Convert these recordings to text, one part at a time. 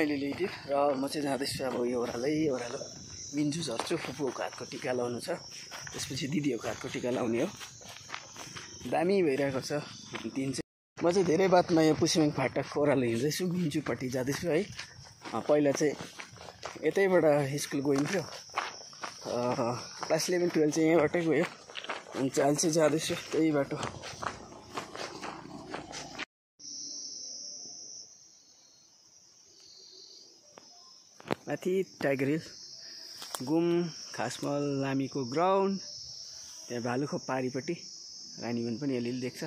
ज्वाइँले ल्याइदियो र म चाहिँ जाँदैछु अब यो ओह्रालै ओह्रालो मिन्जु झर्छु फुपूको हातको टिका लाउनु छ। त्यसपछि दिदीहरूको हातको टिका लाउने हो। दामी भइरहेको छ। दिन चाहिँ म चाहिँ धेरै बादमा यो पुस्याङ फाटक ओह्रालो हिँड्दैछु मिन्जुपट्टि जाँदैछु है। पहिला चाहिँ यतैबाट स्कुल गइन्थ्यो। क्लास इलेभेन टुवेल्भ चाहिँ यहीँबाटै गयो। अनि अहिले चाहिँ जाँदैछु त्यही बाटो। माथि टाइगर हिल घुम खासमल लामीको ग्राउन्ड त्यहाँ भालुखोप पारिपट्टि रानीवन पनि अलिअलि देख्छ।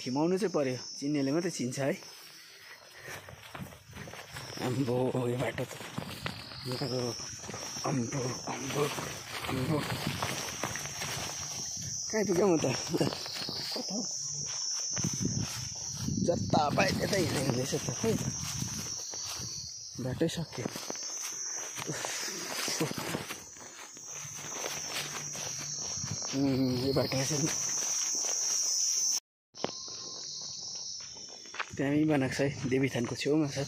ठिमाउनु चाहिँ पऱ्यो चिन्नेले मात्रै चिन्छ है। अम्बो यो बाटो त अम्बो अम्बो अम्बो। कहाँ पुग्यो म त? जता पाए त्यतै हिँड्दैछ त बाटै सक्यो यो बाटो चाहिँ त्यहीँ बनाएको छ है देवीथानको छेउमा छ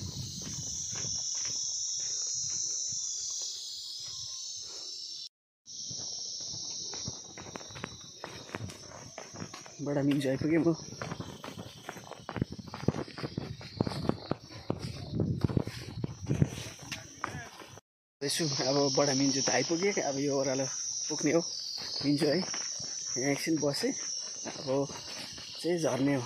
बडा मिन्जु आइपुगेँ म यसो अब बडा मिन्जु त आइपुगेँ। अब यो ओह्रालो पुग्ने हो। मिन्जु है यहाँ एकछिन बसेँ। अब चाहिँ झर्ने हो।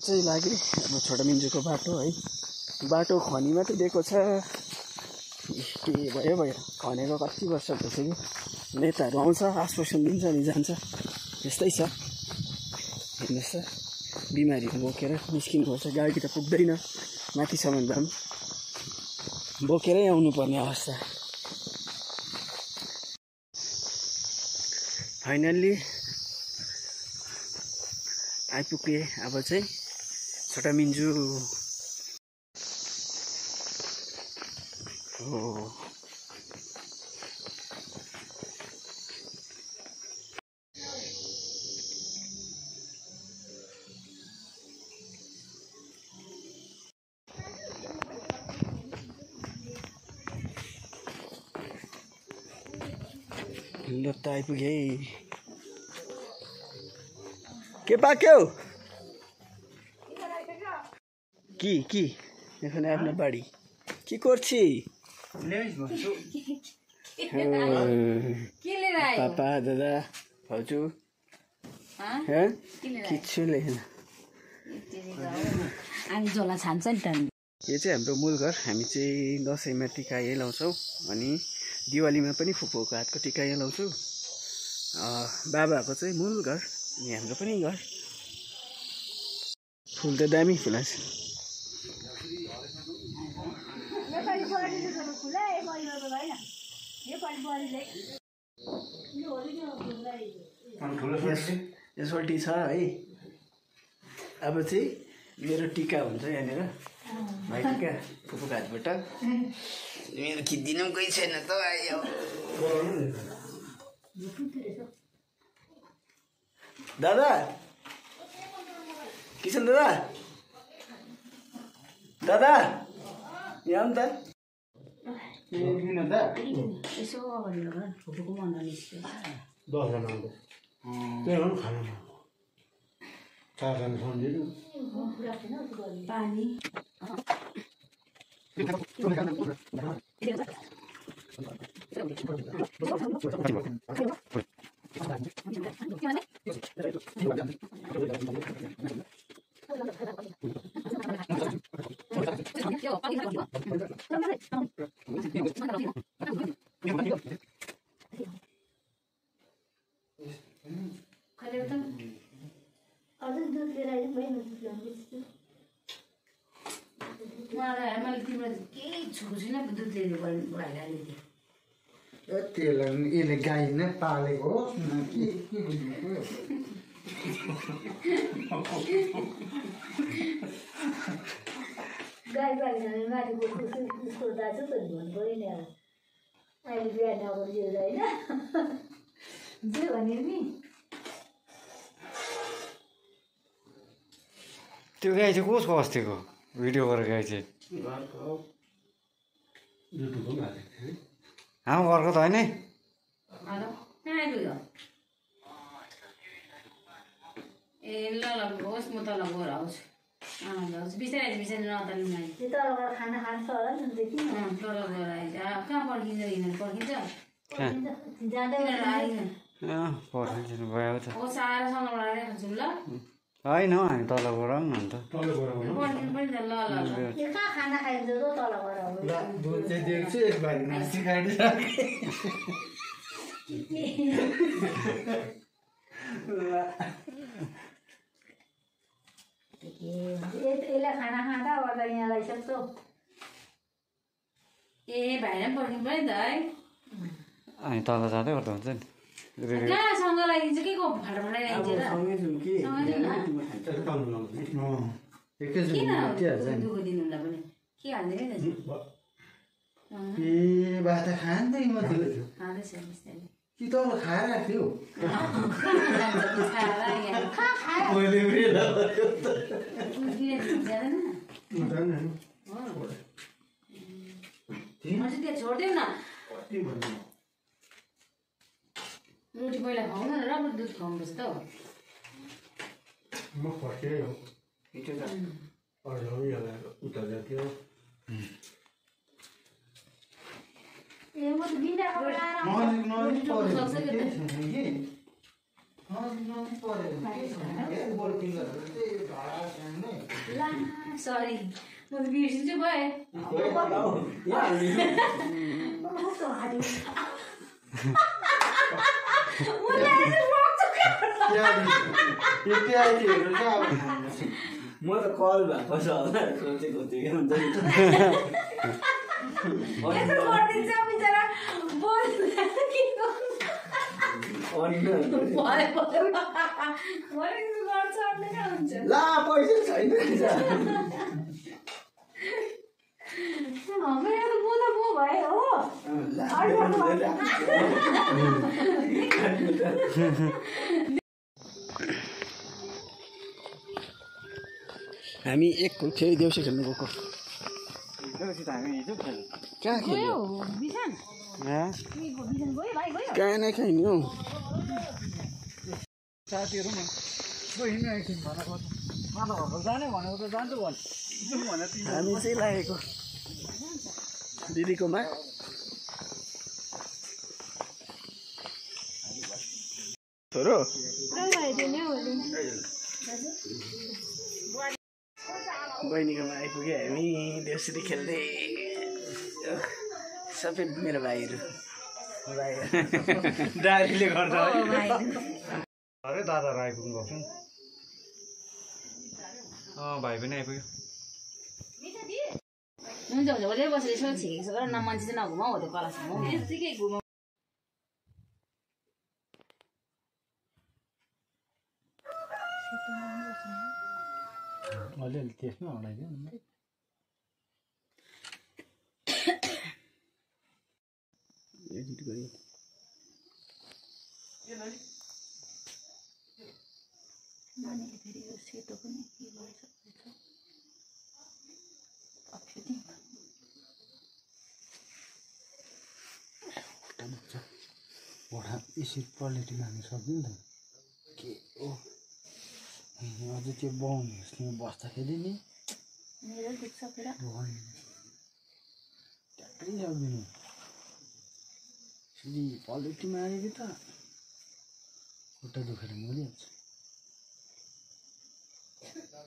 चाहिँ लाग्यो। अब छोटा मिन्जुको बाटो है। बाटो खनी मात्रै दिएको छ। के भयो भयो खनेको कति वर्ष भइसक्यो नेताहरू आउँछ आश्वासन दिन्छ अनि जान्छ त्यस्तै छ। हेर्नुहोस् त बिमारीहरू बोकेर निस्किनुपर्छ गाडी त पुग्दैन। माथिसम्म भए पनि बोकेरै आउनुपर्ने अवस्था। फाइनल्ली आइपुगेँ अब चाहिँ छोटा मिन्जु ও Left tayo po gay. কেউ কি কি এখানে আপনার বাড়ি। কি করছি? पापा दादा भाउजू हँ किच्छु लेखेन अनि झोला छान्छ नि त। यो चाहिँ हाम्रो मूल घर। हामी चाहिँ दसैँमा टिका यहीँ लाउँछौँ। अनि दिवालीमा पनि फुपूको हातको टिका यहीँ लाउँछु। बाबाको चाहिँ मूल घर। अनि हाम्रो पनि घर। फुल त दामी फुलाएको छ यसपट्टि छ है अब चाहिँ मेरो टिका हुन्छ यहाँनिर। भाइ टिका फुपूको हातबाट मेरो खिचिदिनु पनि कोही छैन त आयो दादा किसन दादा? दादा यहाँ त। दसजना पानी उहाँलाई मैले तिम्रो केही छोएको छुइनँ दुध दिनु बुढालाई अलिकति त्यसलाई यसले गाई नै पालेको हो के के गाई पालिनाले माथि उसको उसको दाजु त भन्नु पऱ्यो नि अब अहिले बिहा होइन। जे भने नि। त्यो गाई चाहिँ कसको अस्तिको? भिडियो हालेको थिएँ हाम्रो घरको त होइन ए ल ल होस् म तल गएर आउँछु। बिस्तारै बिस्तारै नताल्नु खाना खान्छ होला नि तल गएर आइज। आ, कहाँ पर्खिन्छ हिँडेर पर्खिन्छ? जाँदै पर्खिन्छ भयो त। सँगबाट ल। होइन हौ हामी तल गएर नि अन्त यसलाई खाना खाँदा ओर्दा यहाँलाई सक्छौ ए भाइलाई पर्खिनु पऱ्यो नि त है। हामी तल जाँदै गर्दा हुन्छ नि। रेडी कहाँ सँग लगाइदिन्छ के को फाटा कि न। नि हालिदिनु नि ए बा त खाँदै म कि तल खाएर राख्यो खाएर यहाँ मैले पनि लगाएको त। जाँदैन जाने नि। हो अझै त्यहाँ छोडिदेऊ न पहिला खुवाउन न राम्रो दुध खुवाउनुपर्छ त म फर्केँ हो। उता जान्थ्यो ए म त बिनाको लाएर यो प्याजीहरू चाहिँ अब म त कल भएको छ होला सोचेको थिएँ क्या के हुन्छ ला पैसा छैन त भएँ हो हामी एक फेरि देउसी खेल्नु गएको। हामी हिजो खेल्यौँ कहाँ खेल्यो? कहाँ नै खाइने हौ तिमी हामी चाहिँ लागेको दिदीकोमा। छोरो। बहिनीकोमा आइपुग्यो हामी देउसुरी खेल्दै सबै मेरो भाइहरू। भाइ। डारीले गर्दा है। अरे दादा आइपुग्नु भएको छ नि। अँ भाइ पनि आइपुग्यो। हुन्छ हुन्छ। बसेर यसो छिकेको छ। न मान्छे चाहिँ नघुमाऊ हो त्यो कलासँग अलिअलि त्यसमै हटाइदियो नि एडिट गऱ्यो नानीले फेरि यो सेतो पनि के यसरी पलेटी लानु सक्दैन त के हो अझै त्यो बाहुन हिँड्ने बस्दाखेरि नि मेरो ट्याक्कै सक्दिनँ फेरि पलेटी मारेको त। खुट्टा दुखेर मरिहाल्छ आमाको चाहिँ के आउँदैन यहाँ आउँदैन बारेको छ डाइरेक्ट होला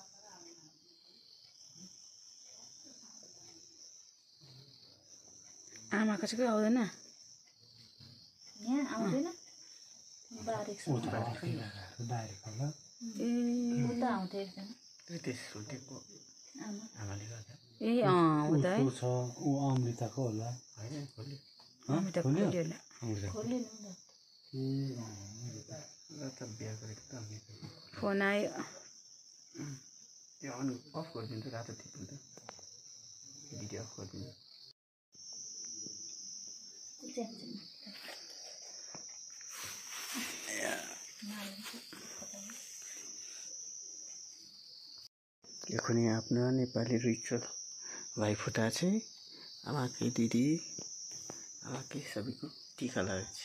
ए उता आउँथ्यो एकजना त्यस छुटेको आमा आमाले गर्दा ए अँ हो त है ऊ छ ऊ अमृताको होला होइन खोल्यो हामी त खोल्यो होला अमृता खोल्यो नि त ए अँ, र त बिहा गरेको त अनि फोन आयो। त्यो अन अफ गरिदिन्छ रातो टिप्नु त। भिडियो अफ गरिदिन्छ कुनै आफ्ना नेपाली रिचुअल भाइफुटा चाहिँ आमाकै दिदी आमाकै सबैको टिका लगाएको छ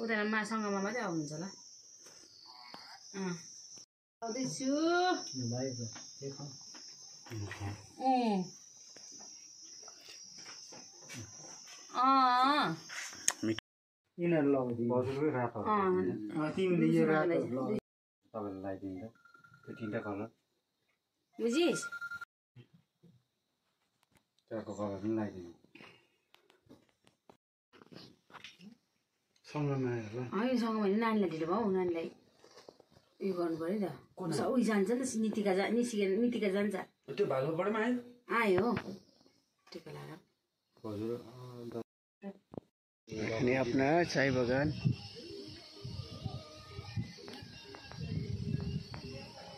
उता मासँगमा मात्रै आउनुहुन्छ होला आउँदैछु भाइ त के खाऊ? अँ अँ यिनीहरू लगाइदिनु हजुरकै रातो अँ तिमीले यो रातो तपाईँलाई लगाइदिनु त्यो तिनवटा कलर बुझिस् त्यहाँको कलर पनि लगाइदिनु सँगमा आएर ल होइन भने नानीलाई ढिलो भयो नानीलाई उयो गर्नु पऱ्यो नि त उयो जान्छ नि त नितिका जा निसिका नितिका जान्छ त्यो भागलपुरमै आयो आयो। टिका लगाएर हजुर अनि आफ्ना चाय बगान।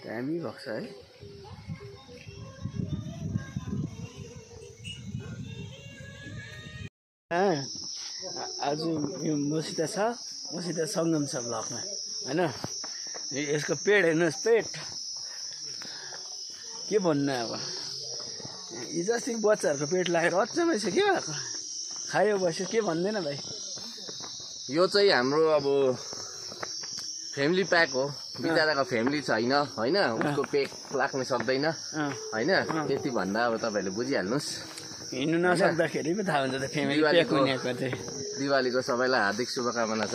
दामी भएको छ है। आज यो मसित छ। मसित सङ्गम छ ब्लकमा होइन? यसको पेड हेर्नुहोस् पेट के भन्नु अब? हिजो अस्ति बच्चाहरूको पेट लागेर अचम्मै छ के भएको? खायो बस्यो के भन्दैन भाइ? यो चाहिँ हाम्रो अब फ्यामिली प्याक हो। बिचराको फ्यामिली छैन होइन? उसको पेक लाग्न सक्दैन होइन? त्यति भन्दा अब तपाईँहरूले बुझिहाल्नुहोस्। हिँड्नु नसक्दाखेरि पो थाहा हुन्छ त फ्यामिली प्याक दिवालीको- सबैलाई हार्दिक शुभकामना छ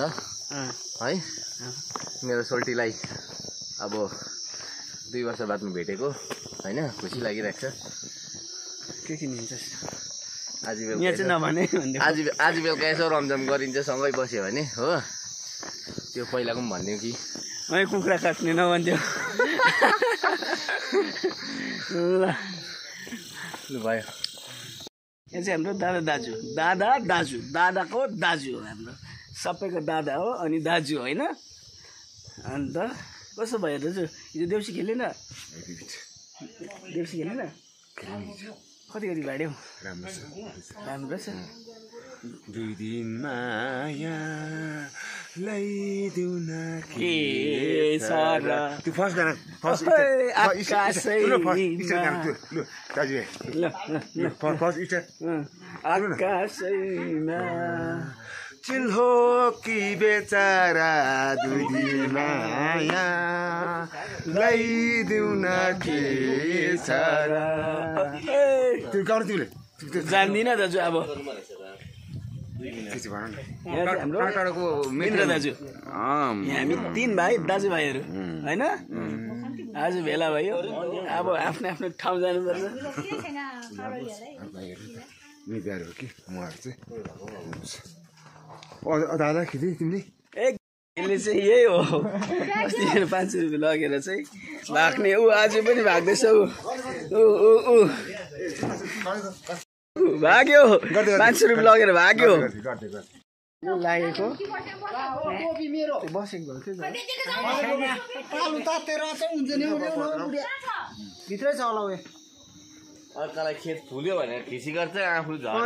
है? मेरो सोल्टीलाई अब दुई वर्ष बादमा भेटेको होइन? खुसी लागिरहेको छ। के किनिन्छ आज बेलुका चाहिँ नभने आज आज बेलुका यसो रमझम गरिन्छ सँगै बस्यो भने हो? त्यो पहिलाको पनि भनिदिउँ कि। मै कुखुरा काट्ने नभन्थ्यो। ल। लु भयो। यहाँ चाहिँ हाम्रो दादा दाजु। दादा दाजु। दादाको दाजु हो हाम्रो। सबैको दादा हो अनि दाजु होइन। अन्त कस्तो भयो दाजु? हिजो देउसी खेलेन देउसी खेलेन कति कति भाड्यौ? राम्रो छ। दुई दिन माया ल्याइदेऊ न के छ र? त्यो फर्स्ट गाना फर्स्ट। लु दाजु। फर्स्ट आकाशैमा चिल हो कि बेचारा दिन माया ल्याइदेऊ न के छ तिमीले? जान्दिनँ दाजु अब। हाम्रो मित्र दाजु। हामी तिन भाइ दाजुभाइहरू होइन? आज भेला भयो। अब आफ्नो आफ्नो ठाउँ जानुपर्छ। हो कि? उहाँहरू चाहिँ। खिचै तिमीले ए यसले चाहिँ यही हो अस्ति पाँच सय रुपियाँ लगेर चाहिँ भाग्ने ऊ आज पनि भाग्दैछ ऊ भाग्यो पाँच सय रुपियाँ लगेर भाग्यो लागेको भित्रै उयो अर्कालाई खेत फुल्यो भनेर खिसी गर्छ आफू झर्यो